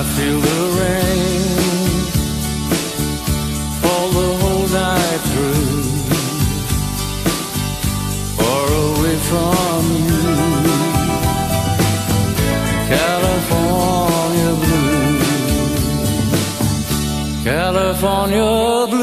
I feel the rain fall the whole night through, far away from you. California blue, California blue.